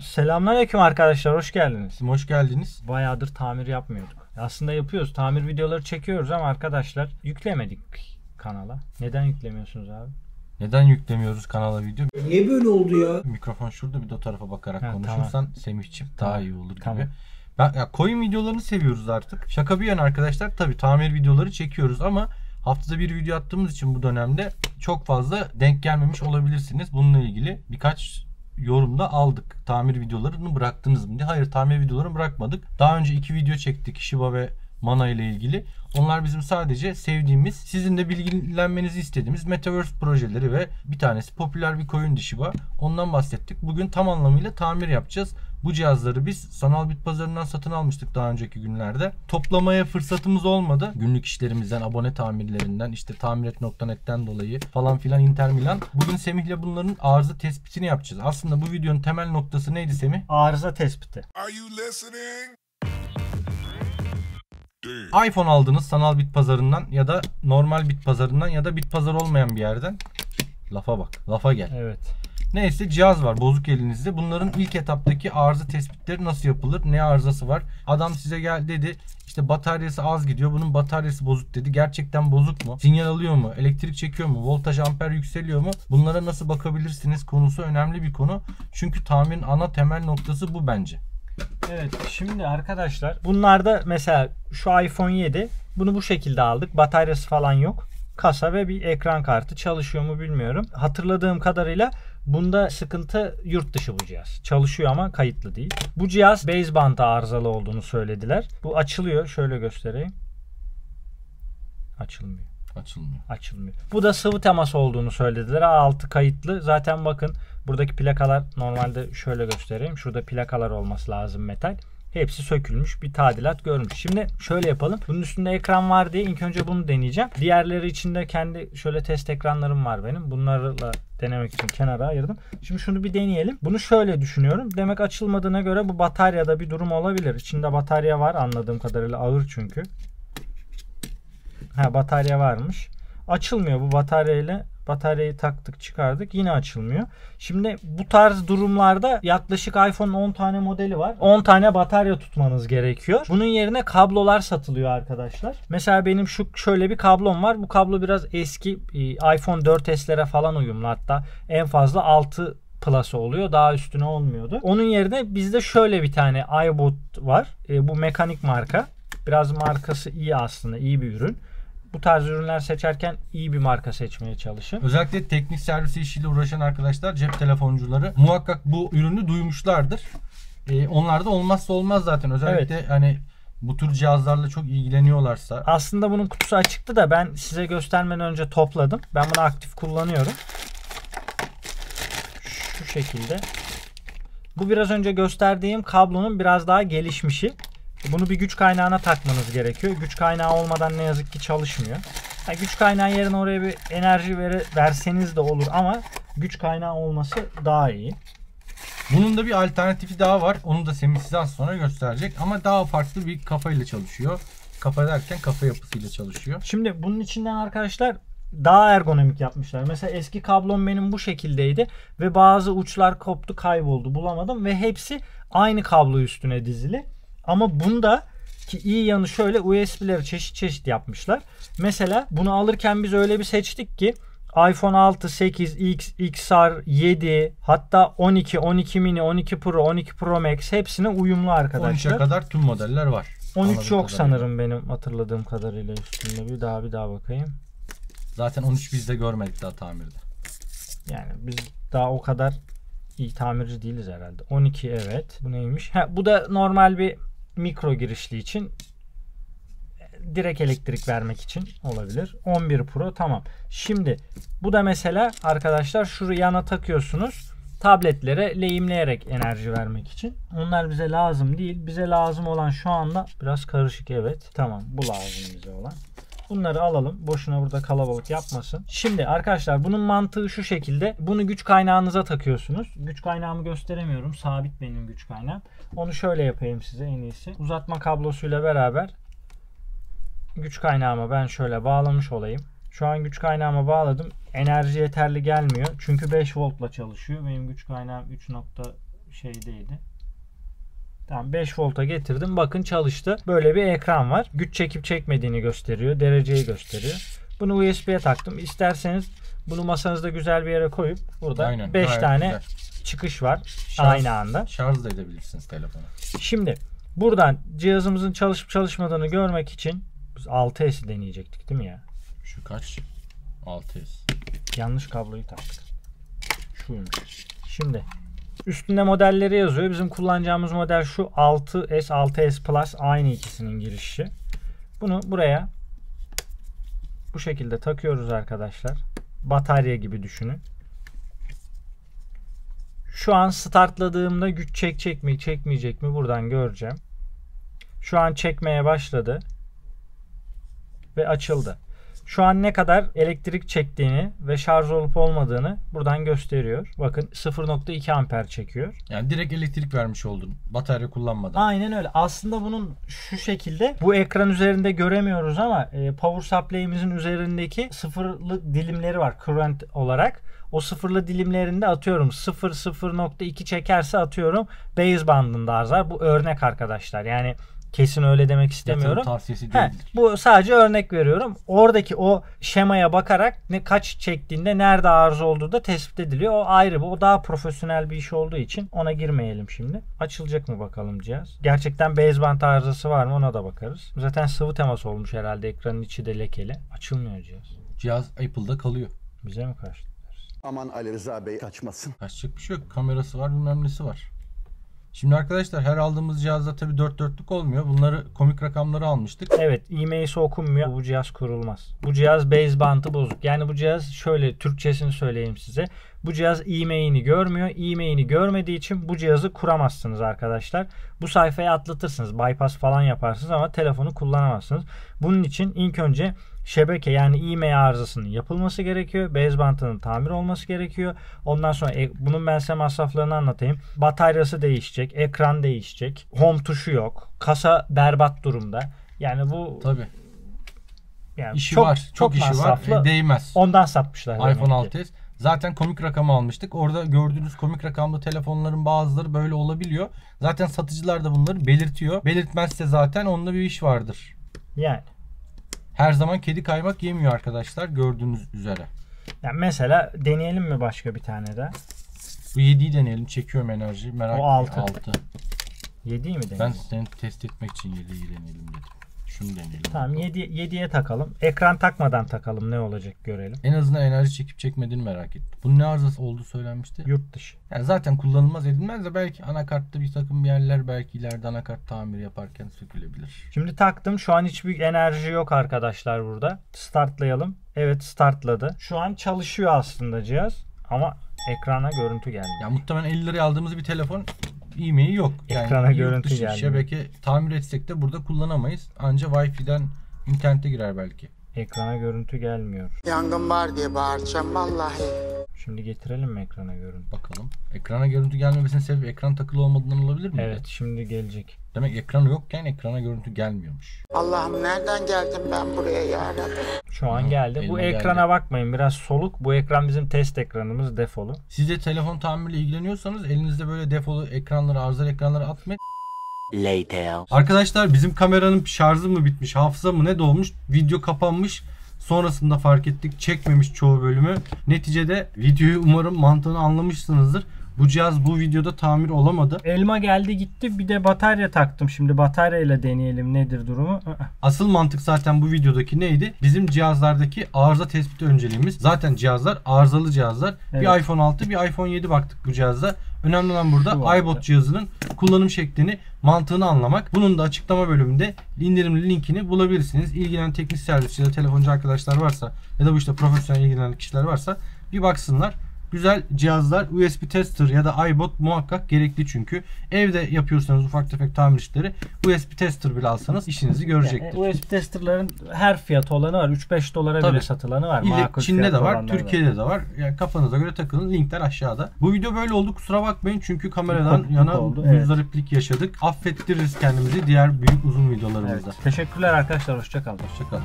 Selamünaleyküm arkadaşlar, hoş geldiniz. Hoş geldiniz. Bayağıdır tamir yapmıyorduk. Aslında yapıyoruz, tamir videoları çekiyoruz ama arkadaşlar yüklemedik kanala. Neden yüklemiyorsunuz abi? Neden yüklemiyoruz kanala video? Niye böyle oldu ya? Mikrofon şurada bir de o tarafa bakarak Ha, konuşursan Semih'ciğim daha Tamam. iyi olur gibi. Tamam. Ben, ya koyun videolarını seviyoruz artık. Şaka bir yana arkadaşlar tabii tamir videoları çekiyoruz ama haftada bir video attığımız için bu dönemde çok fazla denk gelmemiş olabilirsiniz. Bununla ilgili birkaç yorumda aldık. Tamir videolarını bıraktınız mı diye. Hayır tamir videolarını bırakmadık. Daha önce iki video çektik Shiba ve Mana ile ilgili. Onlar bizim sadece sevdiğimiz, sizin de bilgilenmenizi istediğimiz Metaverse projeleri ve bir tanesi popüler bir koyun Shiba. Ondan bahsettik. Bugün tam anlamıyla tamir yapacağız. Bu cihazları biz sanal bit pazarından satın almıştık daha önceki günlerde. Toplamaya fırsatımız olmadı. Günlük işlerimizden, abone tamirlerinden, işte tamiret.net'ten dolayı falan filan Inter Milan. Bugün Semih'le bunların arıza tespitini yapacağız. Aslında bu videonun temel noktası neydi Semih? Arıza tespiti. Are you listening? iPhone aldınız sanal bit pazarından ya da normal bit pazarından ya da bit pazar olmayan bir yerden. Lafa bak. Lafa gel. Evet. Neyse cihaz var bozuk elinizde. Bunların ilk etaptaki arıza tespitleri nasıl yapılır? Ne arızası var? Adam size gel dedi. İşte bataryası az gidiyor. Bunun bataryası bozuk dedi. Gerçekten bozuk mu? Sinyal alıyor mu? Elektrik çekiyor mu? Voltaj amper yükseliyor mu? Bunlara nasıl bakabilirsiniz konusu önemli bir konu. Çünkü tamirin ana temel noktası bu bence. Evet, şimdi arkadaşlar bunlarda mesela şu iPhone 7 bunu bu şekilde aldık. Bataryası falan yok. Kasa ve bir ekran kartı çalışıyor mu bilmiyorum. Hatırladığım kadarıyla bunda sıkıntı yurt dışı bu cihaz. Çalışıyor ama kayıtlı değil. Bu cihaz baseband'a arızalı olduğunu söylediler. Bu açılıyor. Şöyle göstereyim. Açılmıyor Açılmıyor. açılmıyor. Bu da sıvı temas olduğunu söylediler. A6 kayıtlı. Zaten bakın buradaki plakalar normalde şöyle göstereyim. Şurada plakalar olması lazım metal. Hepsi sökülmüş. Bir tadilat görmüş. Şimdi şöyle yapalım. Bunun üstünde ekran var diye ilk önce bunu deneyeceğim. Diğerleri için de kendi şöyle test ekranlarım var benim. Bunlarla denemek için kenara ayırdım. Şimdi şunu bir deneyelim. Bunu şöyle düşünüyorum. Demek açılmadığına göre bu bataryada bir durum olabilir. İçinde batarya var anladığım kadarıyla ağır çünkü. Ha batarya varmış. Açılmıyor bu bataryayla. Bataryayı taktık çıkardık yine açılmıyor. Şimdi bu tarz durumlarda yaklaşık iPhone'un 10 tane modeli var. 10 tane batarya tutmanız gerekiyor. Bunun yerine kablolar satılıyor arkadaşlar. Mesela benim şu şöyle bir kablom var. Bu kablo biraz eski e, iPhone 4S'lere falan uyumlu hatta en fazla 6 Plus'ı oluyor. Daha üstüne olmuyordu. Onun yerine bizde şöyle bir tane iBot var. E, bu mekanik marka. Biraz markası iyi aslında. iyi bir ürün. Bu tarz ürünler seçerken iyi bir marka seçmeye çalışın. Özellikle teknik servisi işiyle uğraşan arkadaşlar cep telefoncuları muhakkak bu ürünü duymuşlardır. Ee, onlar da olmazsa olmaz zaten. Özellikle hani bu tür cihazlarla çok ilgileniyorlarsa Aslında bunun kutusu açıktı da ben size göstermeden önce topladım. Ben bunu aktif kullanıyorum. Şu şekilde. Bu biraz önce gösterdiğim kablonun biraz daha gelişmişi. Bunu bir güç kaynağına takmanız gerekiyor. Güç kaynağı olmadan ne yazık ki çalışmıyor. Ha, güç kaynağı yerine oraya bir enerji veri, verseniz de olur ama güç kaynağı olması daha iyi. bunun da bir alternatifi daha var. Onu da Semih size az sonra gösterecek ama daha farklı bir kafayla çalışıyor. Kafa derken kafa yapısıyla çalışıyor. Şimdi bunun içinden arkadaşlar daha ergonomik yapmışlar. Mesela eski kablom benim bu şekildeydi ve bazı uçlar koptu kayboldu bulamadım ve hepsi aynı kablo üstüne dizili. Ama bunda ki iyi yanı şöyle USB'leri çeşit çeşit yapmışlar. Mesela bunu alırken biz öyle bir seçtik ki iPhone 6, 8, X, XR, 7 hatta 12, 12 mini, 12 Pro, 12 Pro Max hepsine uyumlu 13'e arkadaşlar. kadar tüm modeller var. 13 Anladığım yok kadarıyla. sanırım benim hatırladığım kadarıyla üstünde. Bir daha bir daha bakayım. Zaten 13 biz de görmedik daha tamirde. Yani biz daha o kadar iyi tamirci değiliz herhalde. 12 evet. Bu neymiş? Ha, bu da normal bir mikro girişli için direkt elektrik vermek için olabilir. 11 Pro tamam. Şimdi bu da mesela arkadaşlar şuraya yana takıyorsunuz. Tabletlere lehimleyerek enerji vermek için. Onlar bize lazım değil. Bize lazım olan şu anda biraz karışık evet. Tamam bu lazım bize olan. Bunları alalım. Boşuna burada kalabalık yapmasın. Şimdi arkadaşlar bunun mantığı şu şekilde. Bunu güç kaynağınıza takıyorsunuz. Güç kaynağımı gösteremiyorum. Sabit benim güç kaynağım. Onu şöyle yapayım size en iyisi. Uzatma kablosuyla beraber güç kaynağıma ben şöyle bağlamış olayım. Şu an güç kaynağıma bağladım. Enerji yeterli gelmiyor. Çünkü 5 voltla çalışıyor. Benim güç kaynağım 3 nokta şeydeydi. Tamam 5 volta getirdim. Bakın çalıştı. Böyle bir ekran var. Güç çekip çekmediğini gösteriyor. Dereceyi gösteriyor. Bunu USB'ye taktım. İsterseniz bunu masanızda güzel bir yere koyup burada Aynen, 5 gayet tane güzel. çıkış var Şarj- aynı anda. Şarj da edebilirsiniz telefonu. Şimdi buradan cihazımızın çalışıp çalışmadığını görmek için biz 6S deneyecektik değil mi ya? Şu kaç? 600. Yanlış kabloyu taktık. Şuymuş. Şimdi üstünde modelleri yazıyor. Bizim kullanacağımız model şu 6S, 6S Plus aynı ikisinin girişi. Bunu buraya bu şekilde takıyoruz arkadaşlar. Batarya gibi düşünün. Şu an startladığımda güç çekecek mi, çekmeyecek mi buradan göreceğim. Şu an çekmeye başladı ve açıldı. Şu an ne kadar elektrik çektiğini ve şarj olup olmadığını buradan gösteriyor. Bakın 0.2 amper çekiyor. Yani direkt elektrik vermiş oldun. Batarya kullanmadan. Aynen öyle. Aslında bunun şu şekilde bu ekran üzerinde göremiyoruz ama e, power supply'imizin üzerindeki sıfırlı dilimleri var current olarak. O sıfırlı dilimlerinde atıyorum 0 0.2 çekerse atıyorum base bandında arzar. Bu örnek arkadaşlar. Yani kesin öyle demek istemiyorum. Yatırım tavsiyesi He, değildir. bu sadece örnek veriyorum. Oradaki o şemaya bakarak ne kaç çektiğinde nerede arıza olduğu da tespit ediliyor. O ayrı bu. O daha profesyonel bir iş olduğu için ona girmeyelim şimdi. Açılacak mı bakalım cihaz? Gerçekten baseband arızası var mı ona da bakarız. Zaten sıvı temas olmuş herhalde. Ekranın içi de lekeli. Açılmıyor cihaz. Cihaz Apple'da kalıyor. Bize mi kaçtı? Aman Ali Rıza Bey kaçmasın. Kaçacak bir şey yok. Kamerası var bilmem nesi var. Şimdi arkadaşlar her aldığımız cihazda tabii dört dörtlük olmuyor. Bunları komik rakamları almıştık. Evet e-mail'si okunmuyor. Bu cihaz kurulmaz. Bu cihaz basebandı bozuk. Yani bu cihaz şöyle Türkçesini söyleyeyim size. Bu cihaz e-mail'ini görmüyor. E-mail'ini görmediği için bu cihazı kuramazsınız arkadaşlar. Bu sayfayı atlatırsınız. Bypass falan yaparsınız ama telefonu kullanamazsınız. Bunun için ilk önce şebeke yani e-mail arızasının yapılması gerekiyor. Baseband'ının tamir olması gerekiyor. Ondan sonra e, bunun ben size masraflarını anlatayım. Bataryası değişecek, ekran değişecek, home tuşu yok, kasa berbat durumda. Yani bu Tabii. yani İşi çok, var. Çok, işi masraflı. var. E, değmez. Ondan satmışlar. iPhone ki. 6s. Zaten komik rakamı almıştık. Orada gördüğünüz komik rakamlı telefonların bazıları böyle olabiliyor. Zaten satıcılar da bunları belirtiyor. Belirtmezse zaten onda bir iş vardır. Yani. Her zaman kedi kaymak yemiyor arkadaşlar gördüğünüz üzere. yani mesela deneyelim mi başka bir tane de? Bu 7'yi deneyelim. Çekiyorum enerji. Merak O altı. 6. 7'yi mi deneyelim? Ben seni test etmek için 7'yi deneyelim dedim. Şunu deneyelim. Tamam 7 7'ye takalım. Ekran takmadan takalım ne olacak görelim. En azından enerji çekip çekmediğini merak ettim. Bunun ne arızası olduğu söylenmişti. Yurt dışı. Yani zaten kullanılmaz edilmez de belki anakartta bir takım yerler belki ileride anakart tamir yaparken sökülebilir. Şimdi taktım. Şu an hiçbir enerji yok arkadaşlar burada. Startlayalım. Evet startladı. Şu an çalışıyor aslında cihaz. Ama ekrana görüntü geldi. Ya muhtemelen 50 liraya aldığımız bir telefon e-mail yok. Yani Ekrana görüntü dışı gelmiyor. Şebeke tamir etsek de burada kullanamayız. Anca Wi-Fi'den internete girer belki. Ekrana görüntü gelmiyor. Yangın var diye bağıracağım vallahi. Şimdi getirelim mi ekrana görüntü? Bakalım. Ekrana görüntü gelmemesinin sebebi ekran takılı olmadığından olabilir mi? Evet şimdi gelecek. Demek ekranı yokken ekrana görüntü gelmiyormuş. Allah'ım nereden geldim ben buraya ya Rabbi? Şu an Hı, geldi. Bu elime ekrana geldi. bakmayın. Biraz soluk. Bu ekran bizim test ekranımız defolu. Siz de telefon tamirle ilgileniyorsanız elinizde böyle defolu ekranları, arızalı ekranları atmayın. Later. Arkadaşlar bizim kameranın şarjı mı bitmiş, hafıza mı ne dolmuş, video kapanmış. Sonrasında fark ettik çekmemiş çoğu bölümü. Neticede videoyu umarım mantığını anlamışsınızdır. Bu cihaz bu videoda tamir olamadı. Elma geldi gitti. Bir de batarya taktım. Şimdi bataryayla deneyelim nedir durumu. Asıl mantık zaten bu videodaki neydi? Bizim cihazlardaki arıza tespiti önceliğimiz. Zaten cihazlar arızalı cihazlar. Evet. Bir iPhone 6 bir iPhone 7 baktık bu cihazda. Önemli olan burada iBot cihazının kullanım şeklini, mantığını anlamak. Bunun da açıklama bölümünde indirimli linkini bulabilirsiniz. İlgilenen teknik servis ya da telefoncu arkadaşlar varsa ya da bu işte profesyonel ilgilenen kişiler varsa bir baksınlar. Güzel cihazlar USB tester ya da iBot muhakkak gerekli çünkü. Evde yapıyorsanız ufak tefek tamir işleri USB tester bile alsanız işinizi görecektir. Yani USB testerların her fiyat olanı var. 3-5 dolara Tabii. bile satılanı var. Makul Çin'de de var, Türkiye'de de var. Yani kafanıza göre takılın. Linkler aşağıda. Bu video böyle oldu. Kusura bakmayın çünkü kameradan kopukluk yana oldu, bir evet. yaşadık. Affettiririz kendimizi diğer büyük uzun Evet. videolarımızda. Teşekkürler arkadaşlar. Hoşçakalın. Hoşçakalın.